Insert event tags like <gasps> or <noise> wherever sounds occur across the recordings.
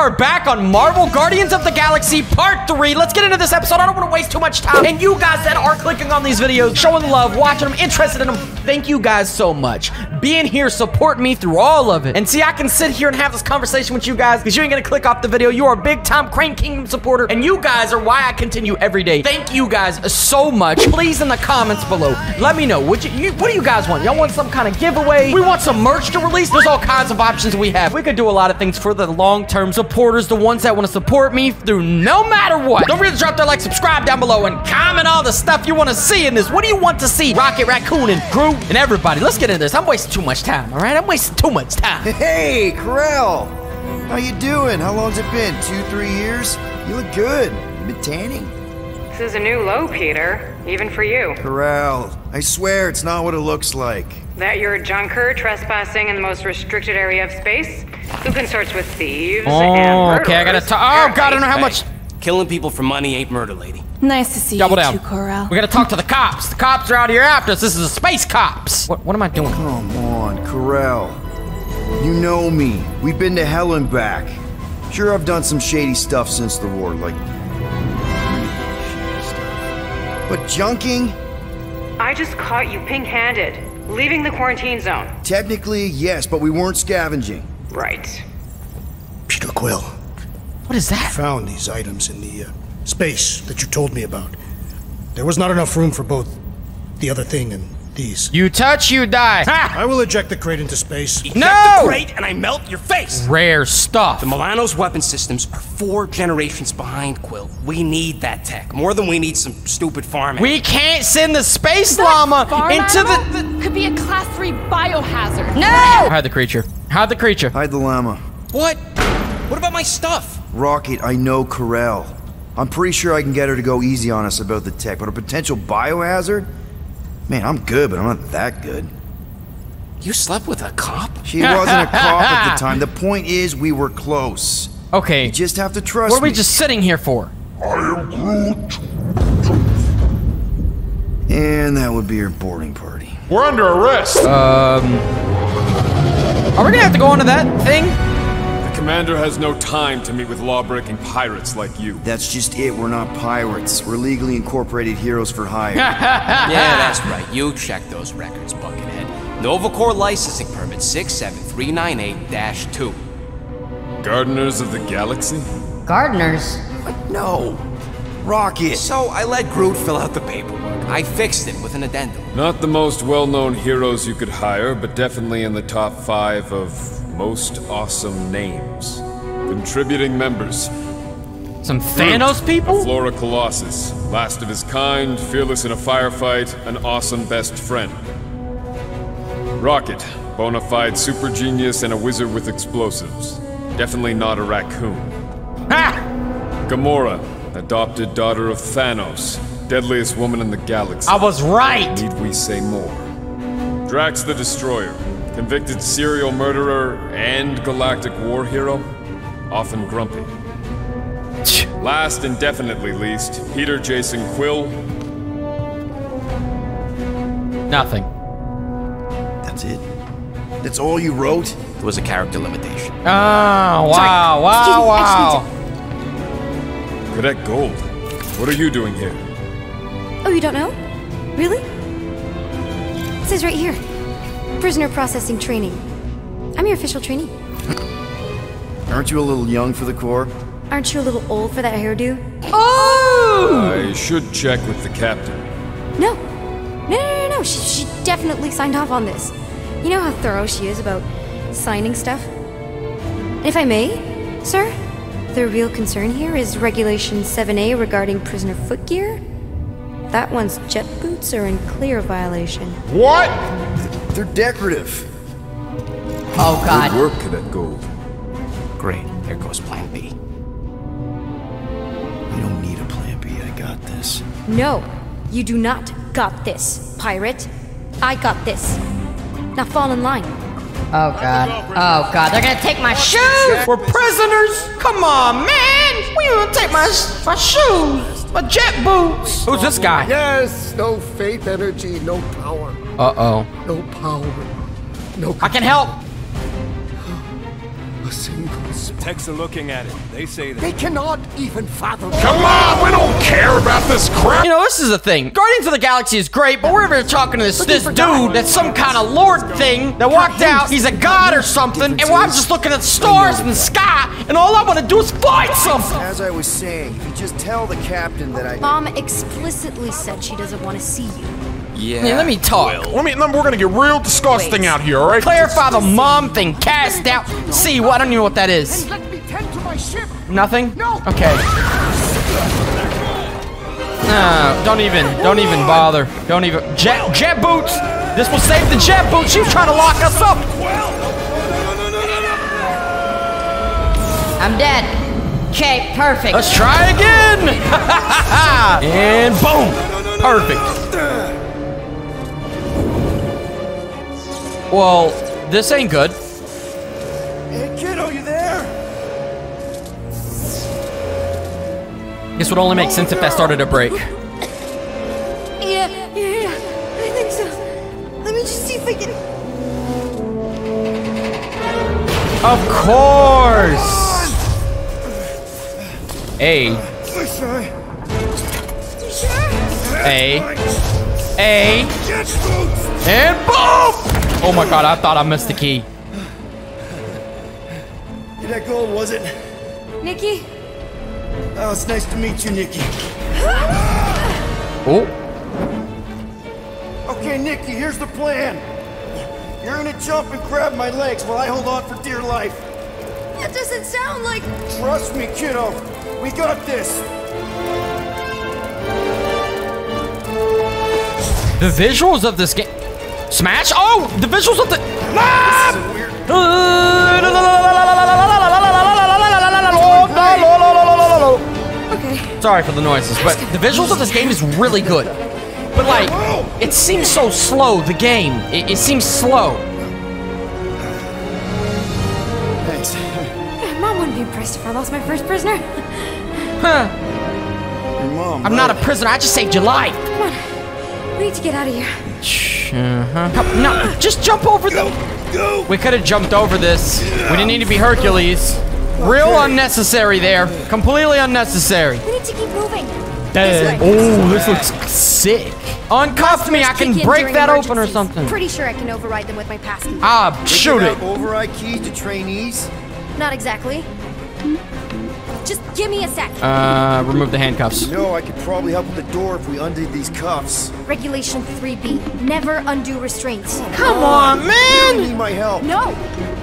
are back on Marvel Guardians of the Galaxy Part 3. Let's get into this episode. I don't want to waste too much time. And you guys that are clicking on these videos, showing love, watching them, interested in them, thank you guys so much. Being here, support me through all of it. And see, I can sit here and have this conversation with you guys because you ain't gonna click off the video. You are a big time Crane Kingdom supporter, and you guys are why I continue every day. Thank you guys so much. Please, in the comments below, let me know. What, you, you, what do you guys want? Y'all want some kind of giveaway? We want some merch to release? There's all kinds of options we have. We could do a lot of things for the long-term supporters, the ones that want to support me through no matter what. Don't forget to drop that like, subscribe down below, and comment all the stuff you want to see in this. What do you want to see? Rocket, Raccoon, and Groot, and everybody. Let's get into this. I'm wasting too much time, all right? I'm wasting too much time. <laughs> Hey, Ko-Rel! How you doing? How long's it been? Two, three years? You look good. You've been tanning? This is a new low, Peter. Even for you. Ko-Rel, I swear it's not what it looks like. That you're a junker trespassing in the most restricted area of space, who consorts with thieves oh, and Oh, murderers. okay, I gotta talk. Oh, God, I don't know how much. Killing people for money ain't murder, lady. Nice to see Double you down. too, Ko-Rel. We gotta talk to the cops. The cops are out here after us. This is the space cops. What, what am I doing? Come on, Ko-Rel. You know me. We've been to hell and back. Sure, I've done some shady stuff since the war, like. But junking? I just caught you pink-handed, leaving the quarantine zone. Technically, yes, but we weren't scavenging. Right. Peter Quill What is that? I found these items in the uh, space that you told me about. There was not enough room for both the other thing and these. You touch, you die. Ha! I will eject the crate into space. Eject No! the crate and I melt your face. Rare stuff. The Milano's weapon systems are four generations behind, Quill. We need that tech more than we need some stupid farming. We can't send the space llama Farm into the, the. could be a class three biohazard. No! Hide the creature. Hide the creature. Hide the llama. what? What about my stuff? Rocket, I know Ko-Rel. I'm pretty sure I can get her to go easy on us about the tech, but a potential biohazard? Man, I'm good, but I'm not that good. You slept with a cop? She wasn't a cop at the <laughs> time. The point is, we were close. Okay. You just have to trust What are we me. just sitting here for? I am Groot. And that would be her boarding party. We're under arrest. Um. Are we gonna have to go onto that thing? The commander has no time to meet with law-breaking pirates like you. That's just it. We're not pirates. We're legally incorporated heroes for hire. <laughs> yeah, that's right. You check those records, Buckethead. Nova Corps licensing permit 67398-2. Gardeners of the Galaxy? Gardeners. No. Rocket! So I let Groot fill out the paperwork. I fixed it with an addendum. Not the most well-known heroes you could hire, but definitely in the top five of most awesome names. Contributing members. Some Thanos people? Flora Colossus, last of his kind, fearless in a firefight, an awesome best friend. Rocket, bona fide super genius and a wizard with explosives. Definitely not a raccoon. Ha! Gamora, adopted daughter of Thanos, deadliest woman in the galaxy. I was right. Need we say more? Drax the Destroyer, convicted serial murderer and galactic war hero, often grumpy. Last and definitely least, Peter Jason Quill, Nothing. That's it? That's all you wrote? There was a character limitation. Oh, wow, wow, wow. Cadet Gold. What are you doing here? Oh, you don't know? Really? It says right here Prisoner processing training. I'm your official trainee. Aren't you a little young for the Corps? Aren't you a little old for that hairdo? Oh! I should check with the captain. No. No, no, no, no. She, she definitely signed off on this. You know how thorough she is about signing stuff? And if I may, sir, the real concern here is Regulation 7A regarding prisoner footgear. That one's jet boots are in clear violation. What? They're decorative. Oh god. Good work, Cadet Gold. Great. There goes Plan B. You don't need a plan B. I got this. No, you do not got this, pirate. I got this. Now fall in line. Oh god. Oh god. They're gonna take my shoes! We're prisoners. Come on, man. We gonna take my my shoes, my jet boots. Who's this guy? Yes, no faith, energy, no power, Uh oh. no power, no. I can help. <gasps> a single spot. Techs are looking at it. They say that. They cannot even fathom. Come on, we don't care about this crap. You know, this is the thing. Guardians of the Galaxy is great, but we're over here talking to this this dude that's some kind of lord thing that walked out. He's a god or something, and I'm just looking at stars in the sky, and all I want to do is fight something. As I was saying, if you just tell the captain that I. Mom explicitly said she doesn't want to see you. Yeah, let me talk. Let me, we're gonna get real disgusting out here, all right? Clarify the mom thing. Cast out. See, what? I don't even know what that is. And let me tend to my ship. Nothing? No. Okay. No, don't even, don't even bother. Don't even. Jet, jet boots. This will save the jet boots. She's trying to lock us up. I'm dead. Okay, perfect. Let's try again. <laughs> and boom. Perfect. Well, this ain't good. Hey, kiddo, you there? This would only make sense if that started to break. Yeah, yeah, yeah. I think so. Let me just see if I can. Of course. A. A. A. And boom! Oh my god, I thought I missed the key. That gold, was it? Nikki? Oh, it's nice to meet you, Nikki. Oh. Okay, Nikki, here's the plan. You're gonna jump and grab my legs while I hold on for dear life. That doesn't sound like. Trust me, kiddo. We got this. The visuals of this game. Smash? Oh, the visuals of the. Ah! Okay. Sorry for the noises, but the visuals of this game is really good. But like, it seems so slow. The game, it, it seems slow. Thanks. Mom wouldn't be impressed if I lost my first prisoner. Huh? Your mom. I'm not a prisoner. I just saved your life. Come on. We need to get out of here. Uh-huh. No, just jump over the. Go. We could have jumped over this. We didn't need to be Hercules. Real unnecessary there. Completely unnecessary. We need to keep moving. Dead. This. Oh, this looks sick. Uncuff me. I can break that open or emergencies. something. Pretty sure I can override them with my passkey. Ah, shoot it. Override keys to trainees. Not exactly. Just give me a sec. Uh, remove the handcuffs. You know, I could probably help with the door if we undid these cuffs. Regulation 3B. Never undo restraints. Come on, man! You need my help. No!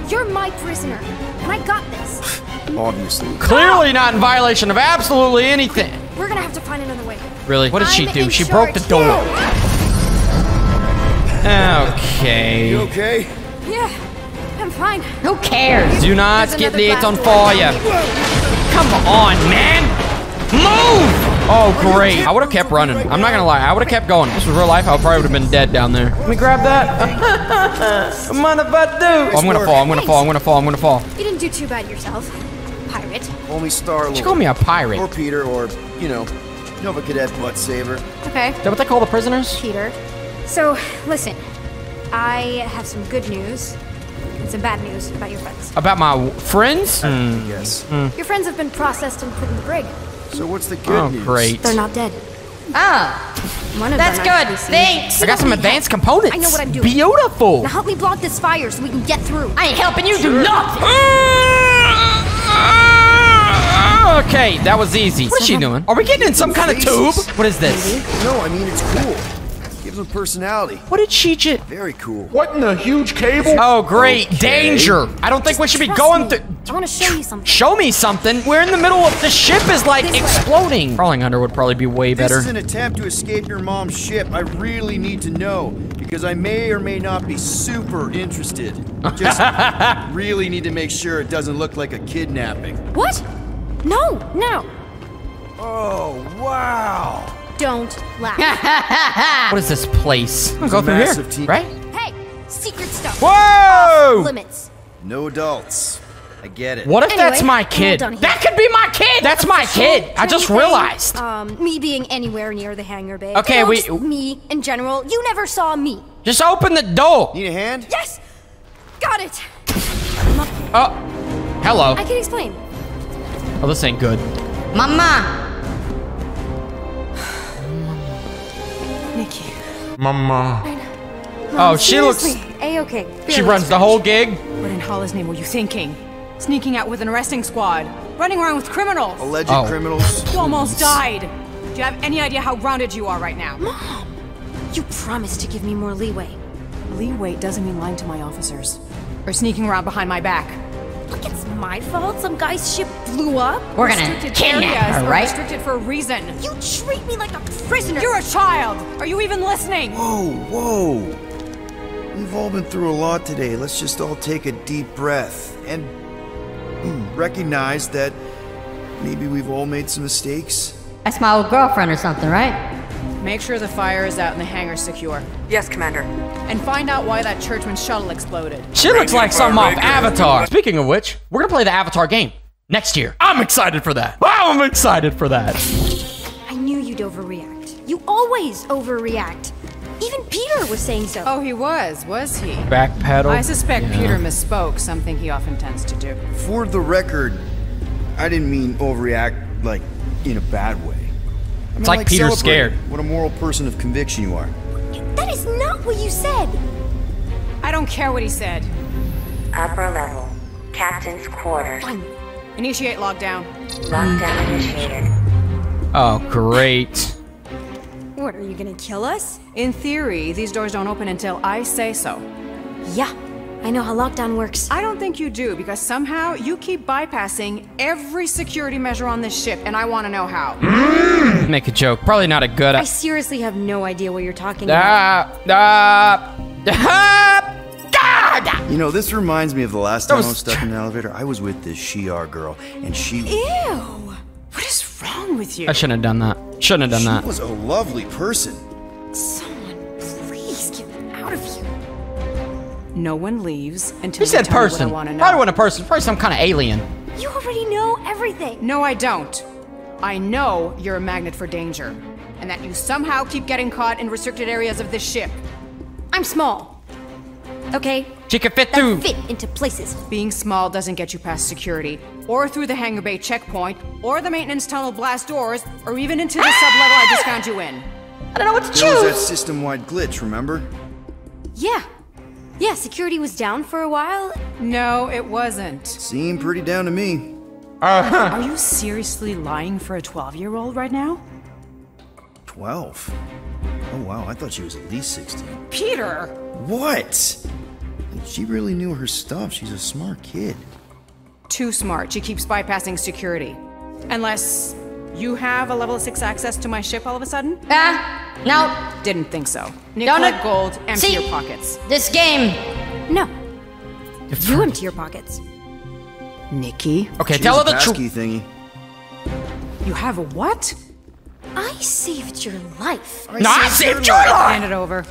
You're my prisoner. And I got this. <sighs> Obviously. Clearly not in violation of absolutely anything. We're gonna have to find another way. Really? What did she I'm do? She broke the charge. door. You Okay. okay? Yeah, I'm fine. Who cares? Do not There's get another lit on glass door. fire. Come on, man. Move! Oh, great. I would have kept running. I'm not gonna lie. I would have kept going. If this was real life, I probably would have been dead down there. Let me grab that. Mind if I do? Oh, I'm gonna fall. I'm gonna fall. I'm gonna fall. I'm gonna fall. You didn't do too bad yourself. Pirate. Only Star Lord. She called me a pirate. Or Peter, or, you know, Nova Cadet Butt Saver. Okay. Is that what they call the prisoners? Peter. So, listen. I have some good news and some bad news about your friends. About my w- friends? Hmm. Yes. Your friends have been processed and put in the brig. So what's the good Oh, news? great. They're not dead. Oh, One of that's them good. actually Thanks. I got some advanced components. I know what I'm doing. Beautiful. Now help me block this fire so we can get through. I ain't helping you do nothing. Okay, that was easy. What is she doing? Are we getting in some kind of tube? What is this? No, I mean, it's cool. Gives them personality. What did she just... Very cool. What in the huge cable? Oh, great. Okay. Danger. I don't think we should be going through... I want to show you something. Show me something. We're in the middle of... The ship is, like, This way. exploding. Crawling under would probably be way better. This is an attempt to escape your mom's ship. I really need to know because I may or may not be super interested. Just <laughs> really need to make sure it doesn't look like a kidnapping. What? No, no. Oh, wow. Don't laugh. <laughs> What is this place? I'm gonna go through massive here, team. right? hey, secret stuff. Whoa! Limits. No adults. I get it. What if that's my kid? That could be my kid. That's my kid. I just realized. Um, me being anywhere near the hangar bay. Okay, we- me in general. You never saw me. Just open the door. Need a hand? Yes. Got it. Oh, Hello. I can explain. Oh, this ain't good. Mama! Nikki. Mama. Oh, she looks- A-okay. She runs the whole gig. What in Hollis' name were you thinking? Sneaking out with an arresting squad, running around with criminals. Alleged Oh. criminals. You almost died. Do you have any idea how grounded you are right now? Mom! You promised to give me more leeway. Leeway doesn't mean lying to my officers or sneaking around behind my back. Look, it's my fault some guy's ship blew up. We're gonna Restricted kidnap areas her, are right? Restricted for a reason. You treat me like a prisoner. You're a child. Are you even listening? Whoa, whoa. We've all been through a lot today. Let's just all take a deep breath and <clears throat> recognize that maybe we've all made some mistakes. That's my old girlfriend or something, right? Make sure the fire is out and the hangar secure. Yes, Commander. And find out why that churchman's shuttle exploded. She looks like something off Avatar. Speaking of which, we're gonna play the Avatar game next year. I'm excited for that. <laughs> I'm excited for that. I knew you'd overreact. You always overreact. Even Peter was saying so. Oh, he was, was he? Backpedal. I suspect Yeah. Peter misspoke, something he often tends to do. For the record, I didn't mean overreact like in a bad way. I mean, like Peter's celebrate scared. What a moral person of conviction you are. That is not what you said. I don't care what he said. Upper level. Captain's quarters. Fine. Initiate lockdown. Lockdown initiated. Oh, great. What, are you gonna kill us? In theory, these doors don't open until I say so. Yeah, I know how lockdown works. I don't think you do, because somehow you keep bypassing every security measure on this ship, and I want to know how. Make a joke. Probably not a good. I seriously have no idea what you're talking about. Ah, <laughs> ah, ah, You know, this reminds me of the last time I was- was stuck in <laughs> an elevator. I was with this Shi'ar girl, and she Ew! What is wrong with you? I shouldn't have done that. Shouldn't have done she that. was a lovely person. Someone, No one leaves until He said you tell me person. what I want to know. Probably wasn't a person. Probably some kind of alien. You already know everything. No, I don't. I know you're a magnet for danger, and that you somehow keep getting caught in restricted areas of this ship. I'm small. Okay? She can fit That through. fit into places. Being small doesn't get you past security, or through the hangar bay checkpoint, or the maintenance tunnel blast doors, or even into the sublevel I just found you in. I don't know what to There was that system-wide glitch, remember? Yeah. Yeah, security was down for a while. No, it wasn't. Seemed pretty down to me. Uh-huh. Are you seriously lying for a 12 year old right now? 12? Oh wow, I thought she was at least 16. Peter! What? She really knew her stuff. She's a smart kid. Too smart. She keeps bypassing security. Unless you have a level 6 access to my ship all of a sudden? Ah, no. Didn't think so. Don't Nicolette it- Gold, empty See? your pockets. This game. No. You empty your pockets. Nikki? Okay, She's tell her the truth. thingy. You have a what? I saved your life. No, I saved your life. Hand it over.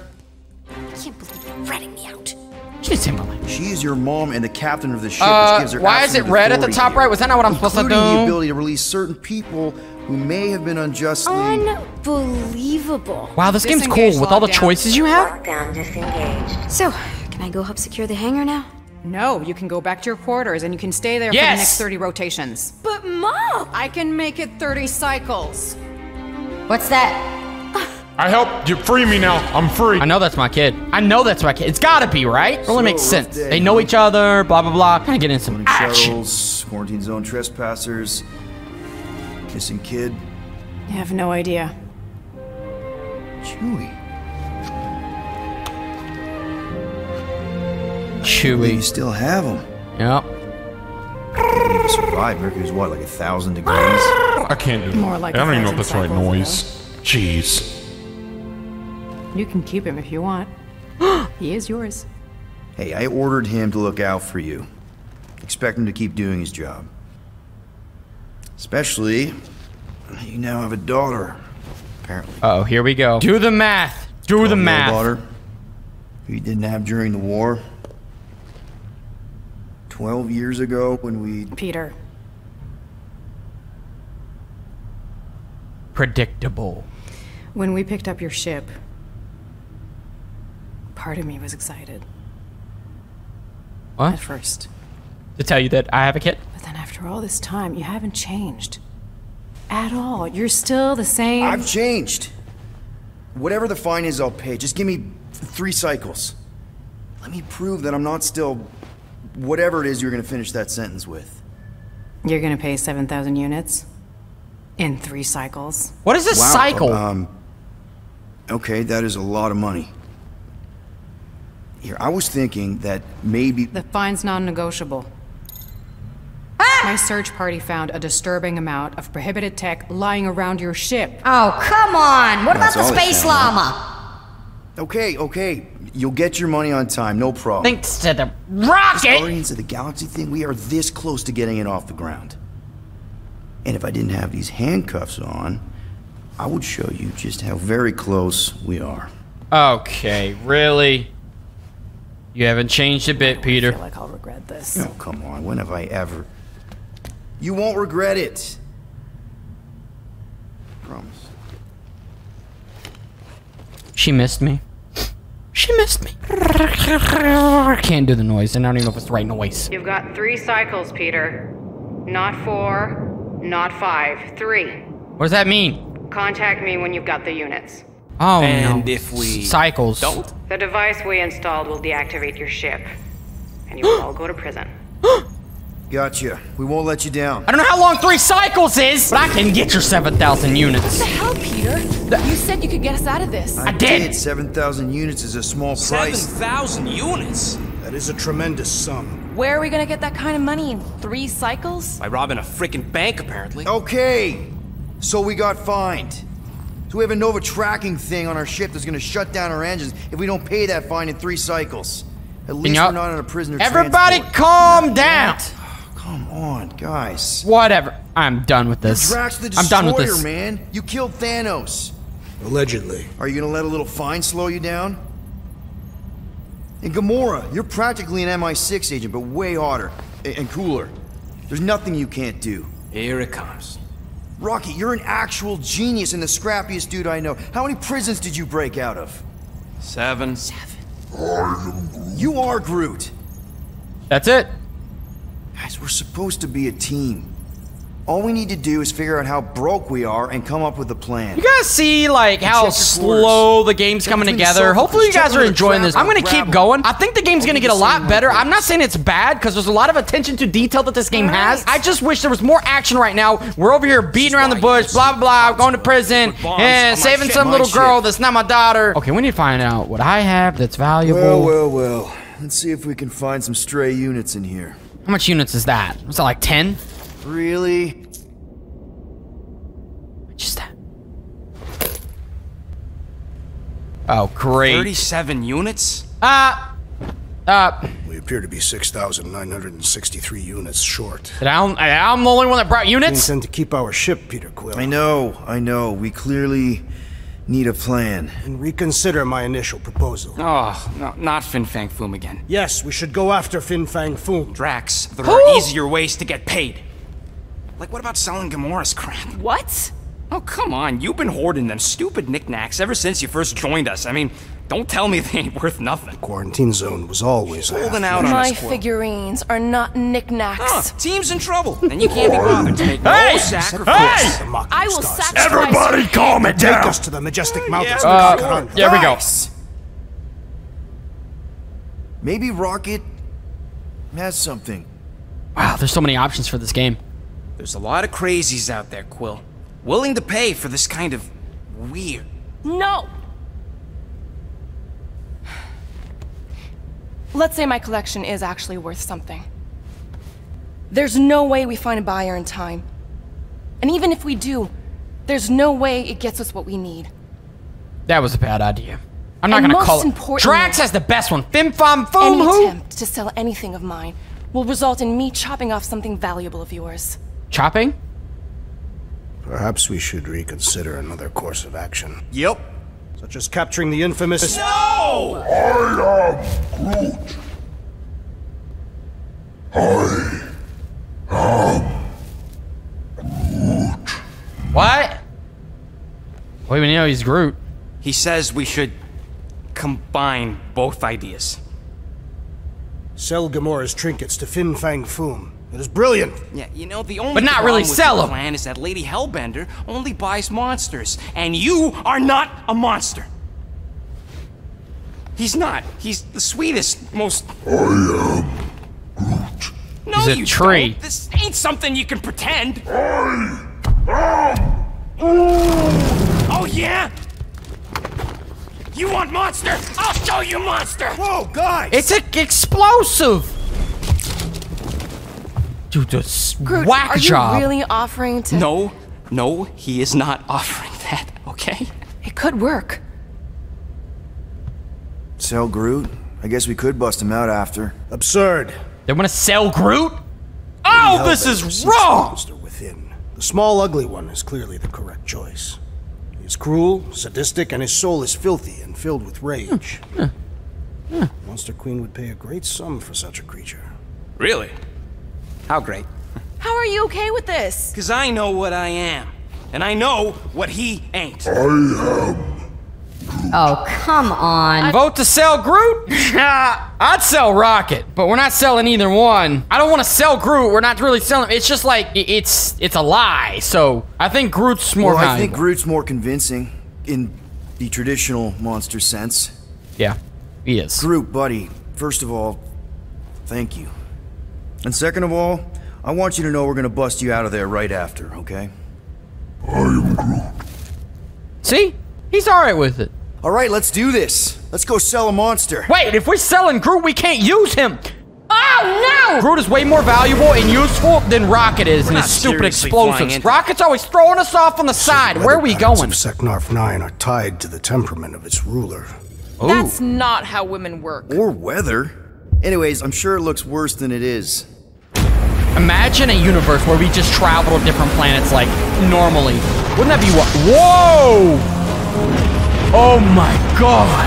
I can't believe you're ratting me out. She's didn't say my life. She is your mom and the captain of the ship, Uh, which gives her why is it red at the top here, right? Was that not what I'm supposed to including the ability to release certain people who may have been unjustly. Unbelievable. Wow, this game's cool with all the lockdown. choices you have. Lockdown disengaged. So, can I go help secure the hangar now? No, you can go back to your quarters and you can stay there for the next 30 rotations. But mom! I can make it 30 cycles. What's that? <laughs> I helped you free me now. I'm free. I know that's my kid. I know that's my kid. It's gotta be, right? Really So, makes sense. day, They know huh? each other, blah, blah, blah. Kind of get in some action. shuttles, quarantine zone trespassers, missing kid, I have no idea. Chewie. You Chewy. still have him. Yep. Able to survive. Mercury's what, like a thousand degrees? I can't do that. More like I don't even know if that's the right cycles, noise. Jeez. You can keep him if you want. <gasps> he is yours. Hey, I ordered him to look out for you. Expect him to keep doing his job. Especially, you now have a daughter. Apparently. Uh oh, here we go. Do the math. Do the 12-year-old math. daughter who you didn't have during the war. 12 years ago when we Peter, Predictable. when we picked up your ship, part of me was excited What? at first. to tell you that I have a kid. But then after all this time, you haven't changed. At all. You're still the same. I've changed. Whatever the fine is, I'll pay. Just give me three cycles. Let me prove that I'm not still whatever it is you're gonna finish that sentence with. You're gonna pay 7,000 units? In three cycles? What is this Wow, cycle? Um, okay, that is a lot of money. Here, I was thinking that maybe. The fine's non-negotiable. My search party found a disturbing amount of prohibited tech lying around your ship. Oh, come on! What That's about the space llama? Okay, okay, you'll get your money on time, no problem. Thanks to the This rocket. Guardians of the Galaxy thing, we are this close to getting it off the ground. And if I didn't have these handcuffs on, I would show you just how very close we are. Okay, really? You haven't changed a bit, Peter. I feel like I'll regret this. Oh, come on, when have I ever? You won't regret it. Promise. She missed me. She missed me. Can't do the noise, and I don't even know if it's the right noise. You've got three cycles, Peter. Not four, not five. Three. What does that mean? Contact me when you've got the units. Oh And no. if we cycles don't? The device we installed will deactivate your ship, and you <gasps> will all go to prison. <gasps> <gasps> Gotcha. We won't let you down. I don't know how long three cycles is, but I can get your 7,000 units. What the hell, Peter? You said you could get us out of this. I did. 7,000 units is a small price. 7,000 units? That is a tremendous sum. Where are we gonna get that kind of money in three cycles? By robbing a freaking bank, apparently. Okay. So we got fined. So we have a Nova tracking thing on our ship that's gonna shut down our engines if we don't pay that fine in three cycles. At least we're not on a prisoner Everybody transport. calm down. Come on, guys. Whatever. I'm done with this. Drax the I'm done with this. man. You killed Thanos. Allegedly. Are you gonna let a little fine slow you down? And Gamora, you're practically an MI6 agent, but way hotter and cooler. There's nothing you can't do. Here it comes. Rocky, you're an actual genius and the scrappiest dude I know. How many prisons did you break out of? Seven. You are Groot. That's it. Guys, we're supposed to be a team. All we need to do is figure out how broke we are and come up with a plan. You guys see like how Check your slow the game's Check coming together. Hopefully you guys are enjoying this. I'm gonna keep going. I think the game's gonna get a lot better. like I'm not saying it's bad because there's a lot of attention to detail that this game has. I just wish there was more action right now. We're over here beating around the bush, blah blah blah, going to prison, Put bombs on and saving ship, some my little girl that's not my daughter. Okay, we need to find out what I have that's valuable. Well, well, well. Let's see if we can find some stray units in here. How much units is that? Was that like 10? Really? Just that. Oh, great. 37 units? Uh, uh, We appear to be 6,963 units short. did I, I'm the only one that brought We units? intend to keep our ship, Peter Quill. I know, I know. We clearly need a plan. And reconsider my initial proposal. Oh, no, not Fin Fang Foom again. Yes, we should go after Fin Fang Foom. Drax, there Who? are easier ways to get paid. Like, what about selling Gamora's crap? What? Oh, come on. You've been hoarding them stupid knickknacks ever since you first joined us. I mean, don't tell me <laughs> they ain't worth nothing. Quarantine zone was always Holding out on My us, Quill. figurines are not knickknacks. Huh, team's in trouble, and you can't be bothered to make Hey! no sacrifice. The I will stars. sacrifice. Everybody calm it down. Take us to the majestic mountains Uh, of Kakaran. there we go. Maybe Rocket has something. Wow, there's so many options for this game. There's a lot of crazies out there, Quill. Willing to pay for this kind of weird. No! Let's say my collection is actually worth something. There's no way we find a buyer in time. And even if we do, there's no way it gets us what we need. That was a bad idea. I'm not And gonna call it. Drax has the best one. Fin Fang Foom Any who? attempt to sell anything of mine will result in me chopping off something valuable of yours. Chopping? Perhaps we should reconsider another course of action. Yep. Such as capturing the infamous. No! I am Groot. I am Groot. What? Wait, we know he's Groot. He says we should combine both ideas. Sell Gamora's trinkets to Fin Fang Foom. It is brilliant. Yeah, you know, the only But not really with sell your 'em. plan is that Lady Hellbender only buys monsters, and you are not a monster. He's not. He's the sweetest, most. I am Groot. No, He's a you tree. Don't. This ain't something you can pretend. I am. Oh yeah. You want monster? I'll show you monster. Whoa, guys! It's a explosive. Dude, this Groot, whack are job. you really offering to? No, no, he is not <laughs> offering that. Okay. It could work. Sell Groot? I guess we could bust him out after. Absurd. They want to sell Groot? Oh, this is wrong. monster within. The small, ugly one is clearly the correct choice. He is cruel, sadistic, and his soul is filthy and filled with rage. Hmm, hmm, hmm. Monster Queen would pay a great sum for such a creature. Really? How great? How are you okay with this? Because I know what I am. And I know what he ain't. I am. Oh, come on. Vote to sell Groot? <laughs> <laughs> I'd sell Rocket, but we're not selling either one. I don't want to sell Groot. We're not really selling. It's just like it's it's a lie. So I think Groot's more well, I think Groot's more convincing in the traditional monster sense. yeah, he is. Groot, buddy, first of all, thank you. And second of all, I want you to know we're gonna bust you out of there right after, okay? I am Groot. See, he's all right with it. All right, let's do this. Let's go sell a monster. Wait, if we're selling Groot, we can't use him. Oh no! Groot is way more valuable and useful than Rocket is and his stupid explosives. Rocket's always throwing us off on the side. Where are we going? Of Seknarf 9 are tied to the temperament of its ruler. That's not how women work. Or weather. Anyways, I'm sure it looks worse than it is. Imagine a universe where we just travel to different planets like normally. Wouldn't that be what? Whoa! Oh my god!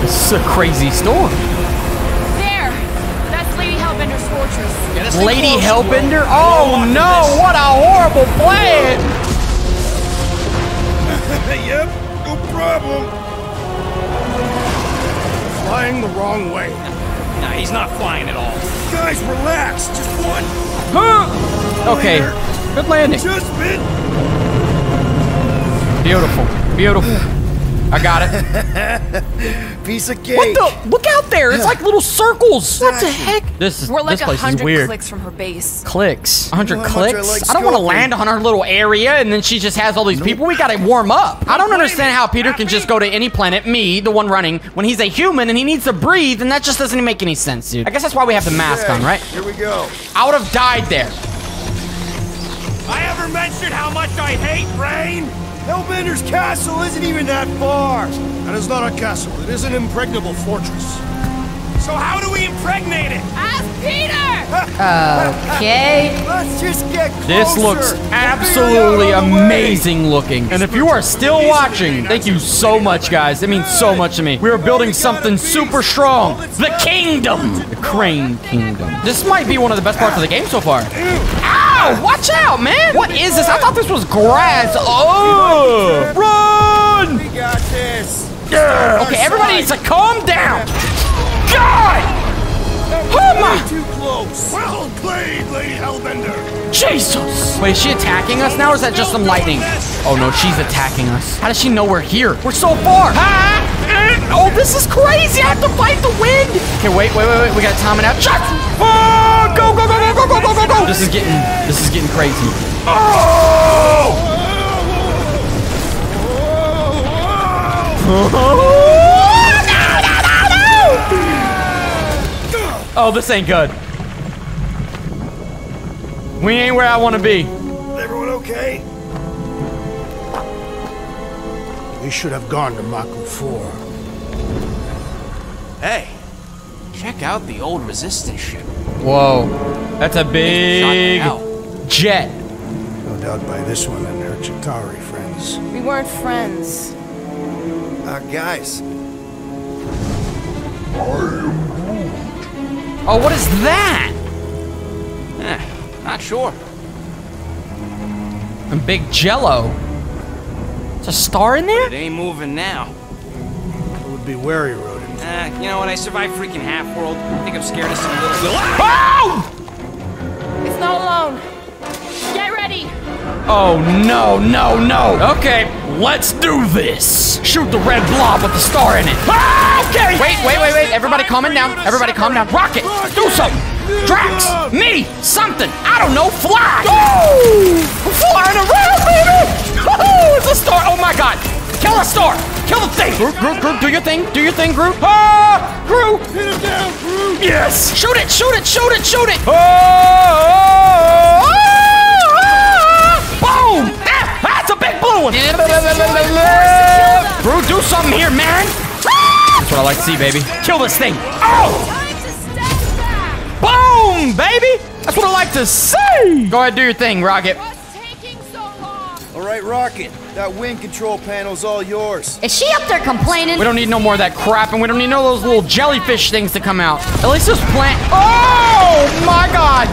This is a crazy storm. There! That's Lady Hellbender's fortress. Lady Hellbender? Oh no! What a horrible plan! <laughs> yep, no problem. Flying the wrong way. Nah, he's not flying at all. Guys, relax. Just one. Huh? Okay, good landing. Just bit. Beautiful, beautiful. I got it. <laughs> Piece of cake. What the? Look out there! It's like little circles. What the heck? This is We're like this a place is hundred weird. clicks from her base. Clicks. 100 You know how much I clicks? like I don't want to land on her little area and then she just has all these people. We gotta warm up. I don't understand how Peter can just go to any planet, me, the one running, when he's a human and he needs to breathe, and that just doesn't make any sense, dude. I guess that's why we have the mask on, right? Here we go. I would have died there. I ever mentioned how much I hate rain? Hellbender's castle isn't even that far. That is not a castle. It is an impregnable fortress. So how do we impregnate it? Ask Peter! Okay. Let's just get closer. This looks We'll figure it absolutely out on the way. amazing looking. And if you are still watching, thank you so much, guys. It means so much to me. We are building something super strong. The kingdom. The Crane Kingdom. This might be one of the best parts of the game so far. Ow! Watch out, man! What is this? I thought this was grass. Oh! Run! We got this. Okay, everybody needs to calm down. God! Oh my! Too close. Well played, Lady Hellbender. Jesus! Wait, is she attacking us now or is that just some lightning? Oh no, she's attacking us. How does she know we're here? We're so far! Ah! Oh, this is crazy! I have to fight the wind! Okay, wait, wait, wait, wait. We gotta time it out. Shot! Oh, go, go, go, go, go, go, go, go, go! This is getting, this is getting crazy. Oh! <laughs> <laughs> <laughs> Oh, this ain't good. We ain't where I want to be. Everyone okay? We should have gone to Maku 4. Hey, check out the old resistance ship. Whoa, that's a big jet. No doubt by this one and her Chitauri friends. We weren't friends. Uh, guys, Oh, what is that? Eh, not sure. A big jello. It's a star in there? It ain't moving now. It would be wary, Rodin. Uh, you know what? I survived freaking Halfworld. I think I'm scared of some little... Oh! It's not alone. Oh, no, no, no. Okay, let's do this. Shoot the red blob with the star in it. Ah, okay. Wait, wait, wait, wait. Everybody calm down. Everybody calm down. Rocket, do something. Drax, me, something. I don't know, fly. Oh! I'm flying around, baby. Oh, it's a star. Oh, my God. Kill a star. Kill the thing. Groot, Groot, Groot, do your thing. Do your thing, Groot. Ah, Groot. Hit him down, Groot! Yes. Shoot it, shoot it, shoot it, shoot it. Oh! Boom! Ah, that's a big blue one. Groot, do something here, man. That's what I like to see, baby. Kill this thing. Oh! Boom, baby. That's what I like to see. Go ahead, do your thing, Rocket. All right, Rocket. That wind control panel's all yours. Is she up there complaining? We don't need no more of that crap, and we don't need no of those little jellyfish things to come out. At least those plant. Oh my god!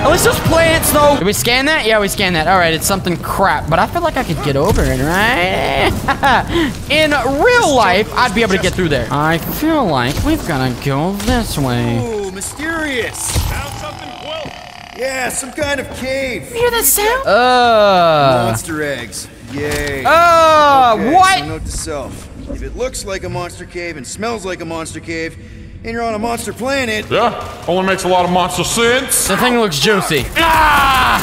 At least those plants, though. Did we scan that? Yeah, we scanned that. All right, it's something crap, but I feel like I could get over it, right? <laughs> In real life, I'd be able to get through there. I feel like we've got to go this way. Ooh, mysterious. Found something cool. Yeah, some kind of cave. You hear that sound? Uh. Monster eggs. Yay. Uh, Okay, what? So note to self. If it looks like a monster cave and smells like a monster cave, and you're on a monster planet, Yeah, only makes a lot of monster sense. The thing looks juicy. Ah!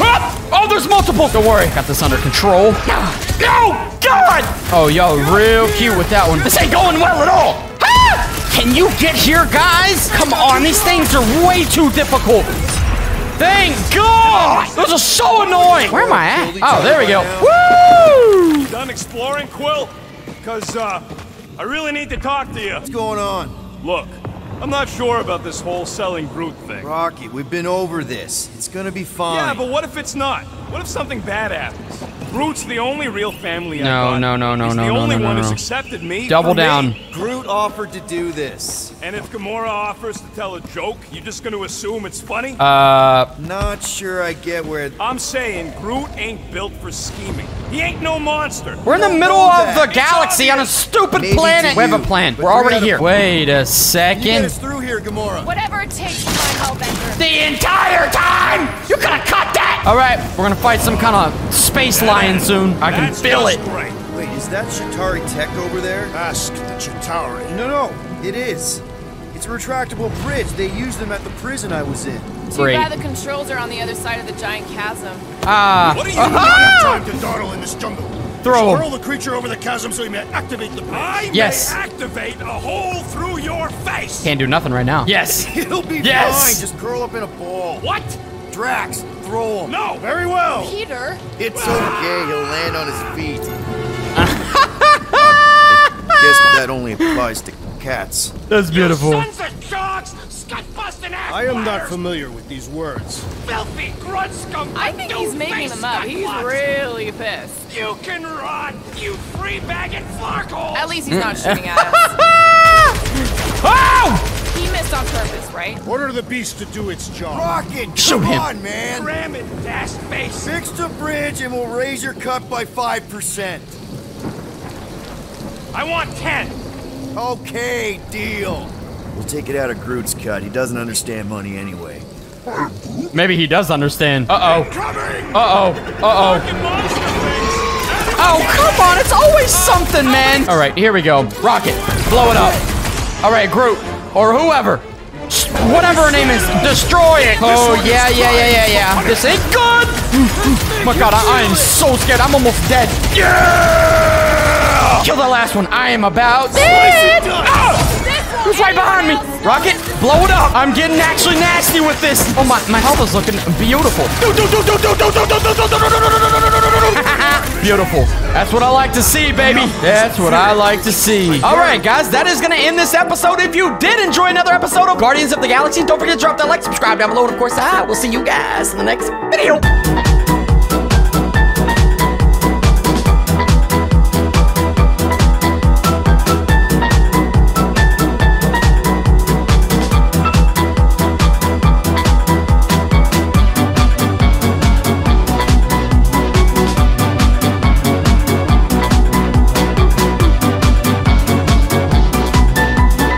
Ah! Oh, there's multiple. Don't worry, got this under control. Oh, God! Oh, yo, real cute with that one. This ain't going well at all. Ah! Can you get here, guys? Come on, these things are way too difficult. Thank God! Those are so annoying. Where am I at? Oh, there we go. Woo! Done exploring, Quill? Because, uh, I really need to talk to you. What's going on? Look, I'm not sure about this whole selling Groot thing. Rocky, we've been over this. It's gonna be fine. Yeah, but what if it's not? What if something bad happens? Groot's the only real family No, I've got. no, no, no, He's no, the no, only no, one who's accepted me. Double for me. down. Groot offered to do this. And if Gamora offers to tell a joke, you're just gonna assume it's funny? Uh, Not sure I get where. I'm saying Groot ain't built for scheming. He ain't no monster. We're in the middle of the galaxy on a stupid Maybe planet. We have a plan. but We're we're already here. Wait a You get second. us through here, Gamora. Whatever it takes to find Hellbender. The entire time! You could have cut that! All right, we're gonna fight some kind of space lion soon. I can feel it. Right. Wait, is that Chitauri tech over there? Ask the Chitauri. No, no, it is. It's a retractable bridge. They used them at the prison I was in. Too Great. bad the controls are on the other side of the giant chasm. Ah. What are you Aha! doing? Time to dawdle in this jungle. Throw him. Hurl the creature over the chasm so he may activate the bridge. I Yes. may activate a hole through your face. Can't do nothing right now. Yes. <laughs> He'll be Yes. fine. Just curl up in a ball. What? Drax, throw him. No. Very well. Peter? It's okay. He'll land on his feet. <laughs> I guess that only applies to cats. That's beautiful. Sons of dogs, scut busting ass. I am not familiar with these words. Filthy grunt scum. I think he's making them up. He's really pissed. You can run, you free bagging flarkhole. At least he's not <laughs> shooting at us. <laughs> Oh! He missed on purpose, right? Order the beast to do its job. Rocket, Shoot come him. on, man. Ram it, dash face. Fix the bridge and we'll raise your cut by 5%. I want ten. Okay, deal. We'll take it out of Groot's cut. He doesn't understand money anyway. Maybe he does understand. Uh-oh. Uh-oh. Uh-oh. Monster. Oh, come on. It's always something, man. All right, here we go. Rocket. Blow it up. All right, Groot. Or whoever. Whatever her name is. Destroy it. Oh, yeah, yeah, yeah, yeah, yeah. This ain't good. Oh, my God, I, I am so scared. I'm almost dead. Yeah! Kill the last one. I am about dead. Ah! Who's right behind me? Rocket, blow it up. I'm getting actually nasty with this. Oh, my, my health is looking beautiful. Beautiful. That's what I like to see, baby. That's what I like to see. All right, guys, that is going to end this episode. If you did enjoy another episode of Guardians of the Galaxy, don't forget to drop that like, subscribe down below, and of course, I will see you guys in the next video.